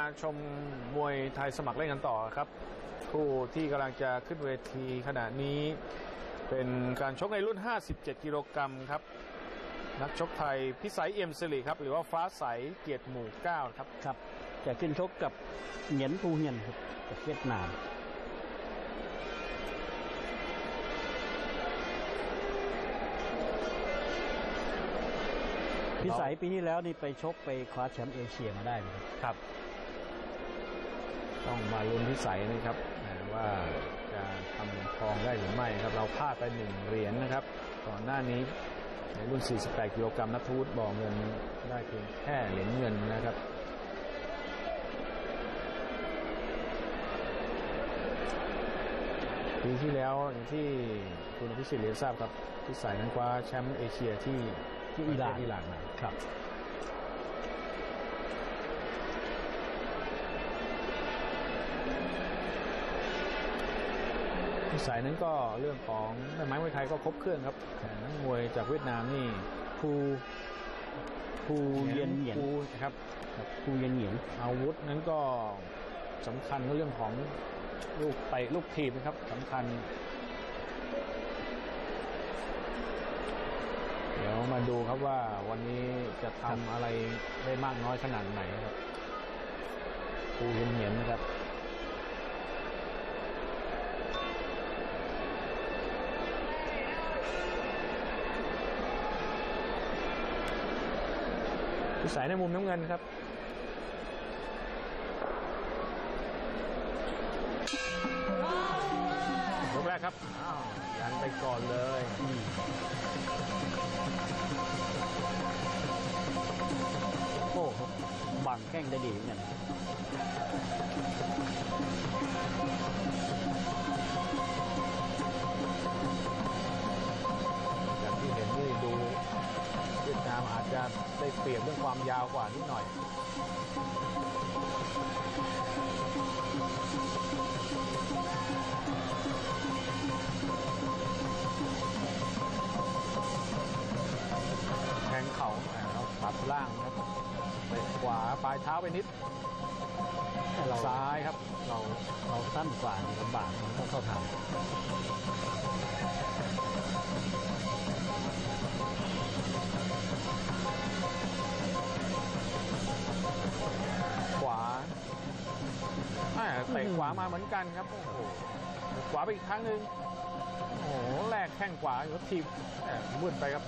มาชมมวยไทยสมัครเล่นกันต่อครับ คู่ที่กำลังจะขึ้นเวทีขณะนี้เป็นการชกในรุ่น 57 กิโลกรัมครับ นักชกไทยพิสัยเอี่ยมสิริครับ หรือว่าฟ้าใสเกียรติหมู่เก้าครับครับ จะขึ้นชกกับเหงียนภูเฮียนครับจากเวียดนามพิสัยปีที่แล้วนี่ไปชกไปคว้าแชมป์เอเชียมาได้เลยครับครับ ต้องมาลุ้นพิสัยนะครับว่าจะทำทองได้หรือไม่ครับเราพลาดไปหนึ่งเหรียญนะครับก่อนหน้านี้ในรุ่น 48 กิโลกรัมนัทวุฒิบอกเงินได้เพียงแค่เหรียญเงินนะครับปีที่แล้วอย่างที่คุณอภิสิทธิ์เรียนทราบครับพิสัยนั้นคว้าแชมป์เอเชียที่ที่อิหร่านประเทศอิหร่านมาครับ นิสัยนั้นก็เรื่องของแม่ไม้มวยไทยก็ครบเครื่องครับแต่นักมวยจากเวียดนามนี่ภูภูเย็นเหงียนภูนะครับครับภูเย็นเหงียนอาวุธนั้นก็สำคัญก็เรื่องของลูกเตะลูกทีบนะครับสำคัญ เดี๋ยวมาดูครับว่าวันนี้จะทำอะไรได้มากน้อยขนาดไหนครับภูเย็นเหงียนนะครับ พิสัยในมุมน้ำเงินครับยกแรกครับอ้าวยันไปก่อนเลยโอ้บังแข้งได้ดีเหมือนกัน ยบเรื่องความยาวกว่านิดหน่อย แทงเข่าอ่าเราปรับล่างนะครับไปขวาปลายเท้าไปนิดแต่เราซ้ายครับ เราเราสั้นกว่านี่ลำบากมันต้องเข้าทาง อ่เตะขวามาเหมือนกันครับโอ้โหขวาไปอีกครั้งหนึ่งโอ้โหแลกแข้งขวาอยู่ทีมแหม่มืดไปครับ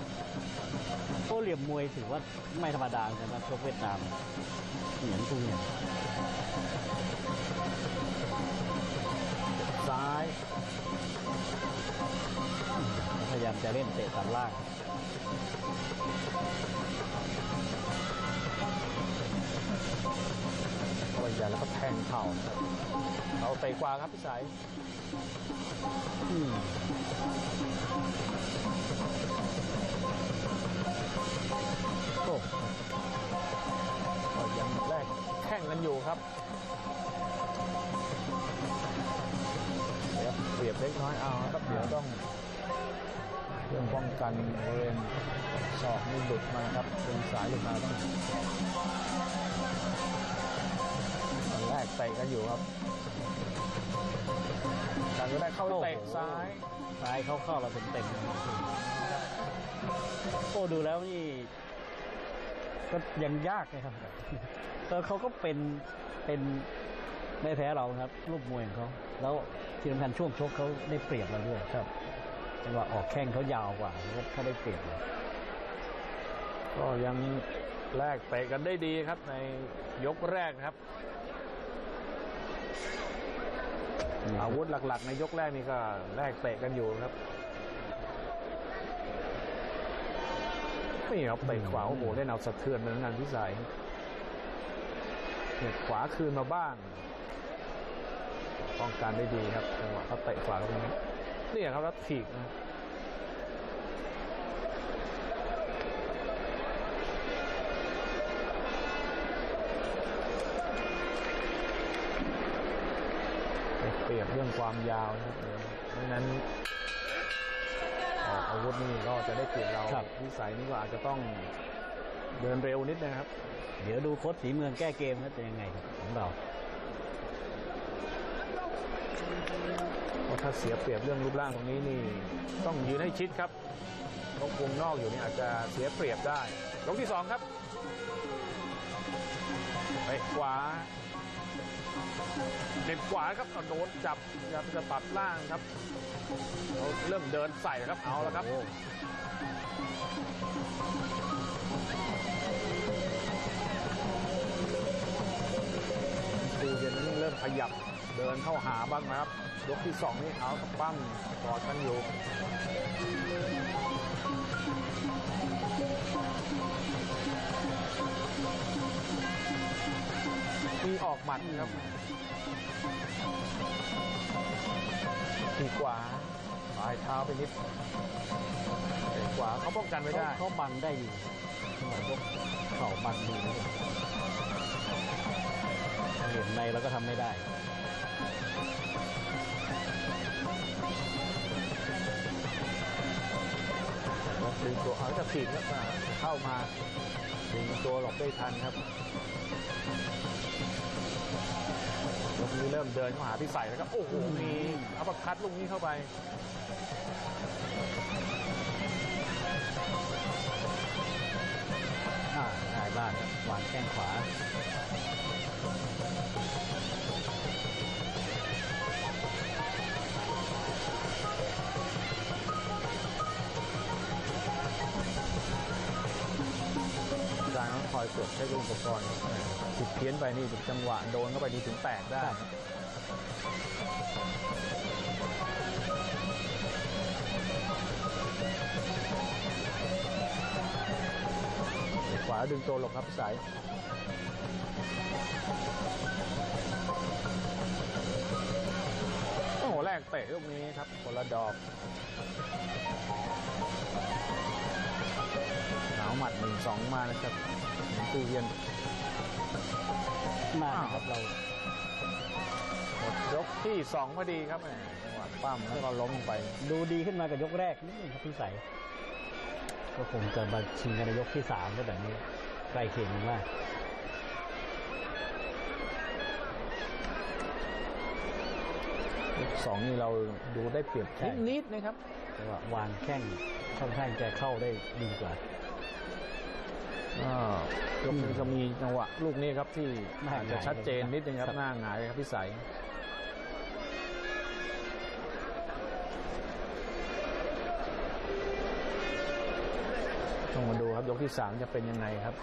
โอ้เหลี่ยมมวยถือว่าไม่ธรรมดาเหมือนกันนะชกเวียดนามเหงียนภูเฮียซ้ายพยายามจะเล่นเตะตัดล่าง ตัวใหญ่แล้วก็แทงเข่าครับเราเตะขวาครับพี่สายอืมโอ้ก็ยังแลกแข่งกันอยู่ครับเดี๋ยวเปรียบเล็กน้อยเอาครับเดี๋ยวต้องเรื่องป้องกันบริเวณศอกนี่หลุดมาครับเป็นสายหลุดมาต้อง รกเตะกันอยู่ครับการก็ได้เข้าเตะซ้ายซ้ายเข้าเข้าเราเต็มเต็มๆเลยโอ้ดูแล้วนี่ ก็ยังยากเลยครับเออเขาก็เป็นเป็นไม่แพ้เราครับ รูปมวยของเขาแล้วที่สำคัญช่วงชกเขาได้เปรียบเราด้วยครับจังหวะออกแข้งเขายาวกว่าเขาเขาได้เปรียบเราก็ยังแลกเตะกันได้ดีครับในยกแรกนะครับ อาวุธหลัก ๆ ในยกแรกนี่ก็แลกเตะกันอยู่ครับนี่ครับเตะขวาโอ้โหเล่นเอาสะเทือนเหมือนกันพิสัยเนี่ยขวาคืนมาบ้างป้องกันได้ดีครับจังหวะเขาเตะขวาตรงนี้เนี่ยครับแล้วถีบนะ รียบเรื่องความยาวนะครับเพราะฉะนั้นออกอาวุธนี่ก็จะได้เปรียบเราครับ วิสัยนี่ก็อาจจะต้องเดินเร็วนิดนะครับอเดี๋ยวดูโค้ชสีเมืองแก้เกมครับจะยังไงครับของเรา เพราะถ้าเสียเปรียบเรื่องรูปร่างตรงนี้นี่ต้องยืนให้ชิดครับนกวงนอกอยู่นี่อาจจะเสียเปรียบได้ยกที่สองครับไปขวา เด็ดขวาครับเอาโดนจับพยายามจะตัดล่างครับเขาเริ่มเดินใส่แล้วครับเอาแล้วครับโอ้ดูเย็นนี่เริ่มขยับเดินเข้าหาบ้างนะครับยกที่สองนี่เอากับปั้มกอดกันอยู่ มีออกหมัดครับทีขวาปลายเท้าไปนิดเตะขวาเขาป้องกันไม่เขาได้เขาบังได้อยู่สมัยพวกเข่าบังดีนะเหรียญในเราก็ทำไม่ได้ดึงตัวเอาจะถีบครับอ่าเข้ามาดึงตัวหลบได้ทันครับ ยกนี้เริ่มเดินเข้าหาพี่ใส่แล้วครับโอ้โหมีอัปร์คัตลูกนี้เข้าไปอ่าได้บ้างวางแข้งขวาอาจารย์ต้องคอยตรวจเช็คอุปกรณ์ ผิดเพี้ยนไปนี่จังหวะโดนเข้าไปนี่ถึงแตกได้ขวาดึงตัวหลบครับพี่สายโอ้โหแรกเตะลูกนี้ครับคนละดอกหนาวหมัดหนึ่งสองมานะครับหลวงปู่เย็น มานะครับเราหมดยกที่สองพอดีครับแหมจังหวะปั้มแล้วก็ล้มลงไป ดูดีขึ้นมากับยกแรกนิดนึงครับพี่ใสยก็คงจะมาชิงกันในยกที่สามก็แบบนี้ใกล้เคียงกันมากยกสองนี่เราดูได้เปรียบใช่นิดๆนะครับ แต่ว่าวางแข้งค่อนข้างจะเข้าได้ดีกว่า อ่ายกนี้ก็มีจังหวะลูกนี้ครับที่หน้าอาจจะหงายชัดเจนนิดนึงครัครับบหน้าหงายครับพี่ใสยต้องมาดูครับยกที่สามจะเป็นยังไงครับ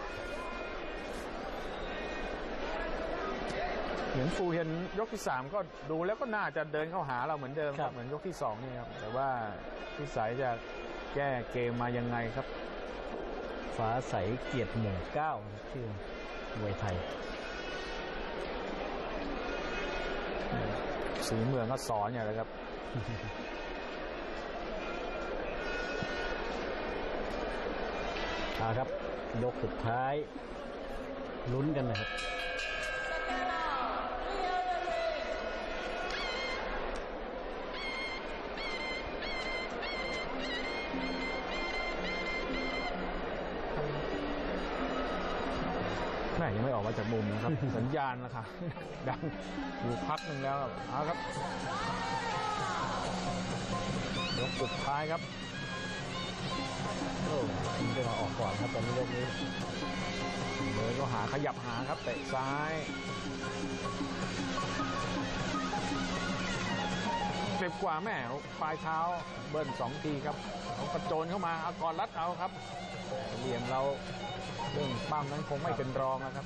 เหมือนฟูเห็นยกที่สามก็ดูแล้วก็น่าจะเดินเข้าหาเราเหมือนเดิมครับเหมือนยกที่สองนี่ครับแต่ว่าพี่สายจะแก้เกมมายังไงครับ ฟ้าใสเกียรติหมู่เก้านะครับชื่อมวยไทยสีเมืองก็สอนอย่างไรครับเอาครับ ยกสุดท้ายลุ้นกันนะครับ ยังไม่ออกมาจากมุมนะครับ สัญญาณนะครับดังอยู่พักหนึ่งแล้วครับเอาครับยกสุดท้ายครับโอ้ทีมจะมาออกก่อนครับตอนนี้ยกนี้เดินก็หาขยับหาครับเตะซ้ายเจ็บกว่าแม่ปลายเท้าเบิ้ลสองทีครับเขากระโจนเข้ามาเอากอนรัดเอาครับเหลี่ยมเรา เรื่องปั้มนั้นคงไม่เป็นรองนะครับ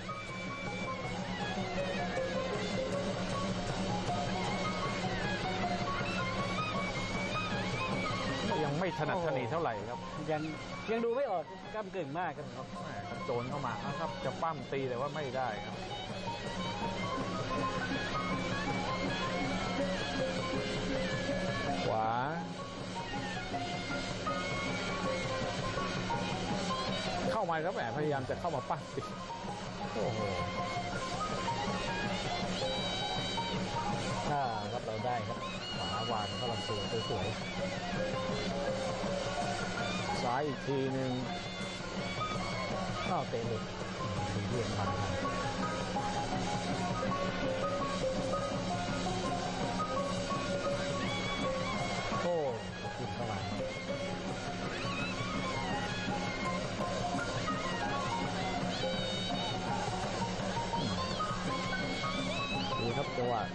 ยังไม่ถนัดถนีเท่าไหร่ครับ ยังยังดูไม่ออกกล้ามเก่งมากครับแหม่กระโจนเข้ามาครับ จะปั้มตีแต่ว่าไม่ได้ครับขวา เข้ามาครับแหมพยายามจะเข้ามาปั้มตีโอ้โหถ้าครับเราได้ครับขวาวางเข้าลำตัวสวยซ้ายอีกทีหนึ่งข้าเตะเลยสีเรียงมา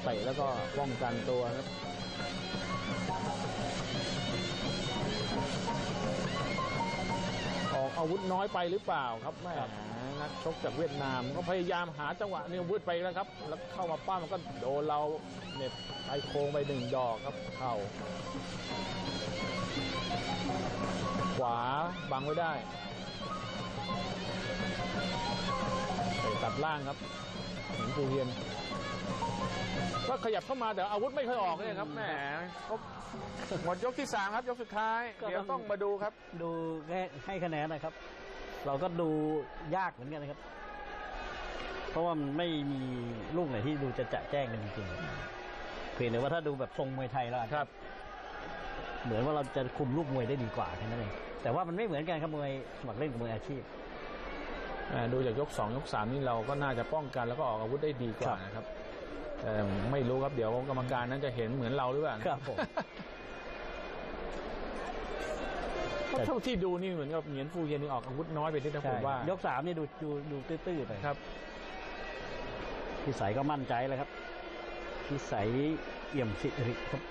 เตะแล้วก็ป้องกันตัวครับออกอาวุธน้อยไปหรือเปล่าครับแม่นักชกจากเวียดนามก็พยายามหาจังหวะเนี่วุธไปแล้วครับ แล้วเข้ามาป้ามันก็โดนเราเหน็บไอโค้งไปหนึ่งดอกครับ เข่า ขวาบังไว้ได้เตะตัดล่างครับหนิงปูเฮียน ก็ขยับเข้ามาแต่อาวุธไม่ค่อยออกเลยครับแหมเขาหมดยกที่สามครับ ยกสุดท้าย ก็เดี๋ยวต้ต้อองงมาดูครับ ดูให้ให้คะแนนนะครับ เราก็ดูยากเหมือนกันนะครับ เพราะว่ามันไม่มีลูกไหนที่ดูจะจะแจ้งกันจริงๆเพียงแต่ว่าถ้าดูแบบทรงมวยไทยแล้วอาจจะครับ เหมือนว่าเราจะคุมลูกมวยได้ดีกว่าแค่นั้นเองแต่ว่ามันไม่เหมือนกันครับมวยสมัครเล่นกับมวยอาชีพ อ่าดูจากยก2ยก3นี่เราก็น่าจะป้องกันแล้วก็ออกอาวุธได้ดีกว่านะครับ แต่ไม่รู้ครับเดี๋ยวกรรมการนั้นจะเห็นเหมือนเราหรือเปล่าครับผมเพราะเท่าที่ดูนี่เหมือนกับเหงียนฟูเย็นนี่ออกอาวุธน้อยไปนิดนะผมว่ายกสามนี่ดูดูดูตื้อๆไปครับพี่สายก็มั่นใจแล้วครับพี่สายเอี่ยมสิริครับ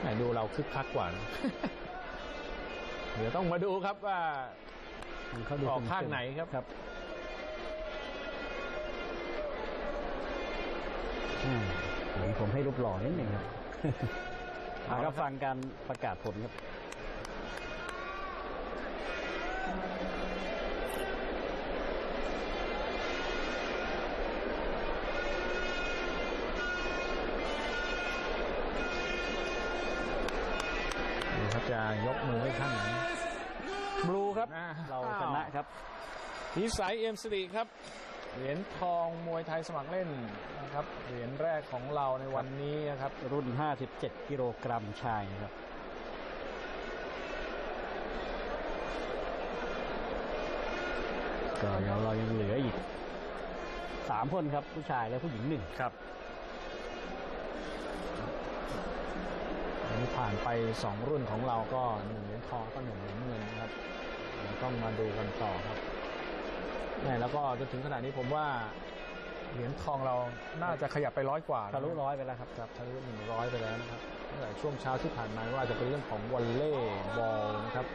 ไหนดูเราคึกคักกว่านะเดี๋ยวต้องมาดูครับว่าเขาดูออกซึมๆข้างไหนครับ ครับอืมเดี๋ยวผมให้รูปหล่อนิดหนึ่งครับมาก็ฟังการประกาศผลครับดูครับจะยกมือให้ข้างไหนบลูครับ เราชนะครับนิสัยเอ็มสิริครับ เหรียญทองมวยไทยสมัครเล่นนะครับเหรียญแรกของเราในวันนี้นะครับรุ่น 57 กิโลกรัมชายนะครับก็ยังเรายังเหลืออีกสามคนครับผู้ชายและผู้หญิงหนึ่งครับอันนี้ผ่านไป2รุ่นของเราก็หนึ่งเหรียญทองก็หนึ่งเหรียญเงินนะครับเดี๋ยวต้องมาดูกันต่อครับ แม่แล้วก็จนถึงขณะนี้ผมว่าเหรียญทองเราน่าจะขยับไปร้อยกว่านะทะลุร้อยไปแล้วครับครับทะลุหนึ่งร้อยไปแล้วนะครับตั้งแต่ช่วงเช้าที่ผ่านมาไม่ว่าจะเป็นเรื่องของวอลเล่บอลนะครับ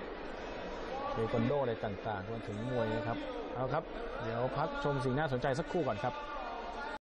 เทควันโดอะไรต่างๆรวมถึงมวยนะครับเอาครับ เดี๋ยวพักชมสิ่งน่าสนใจสักครู่ก่อนครับ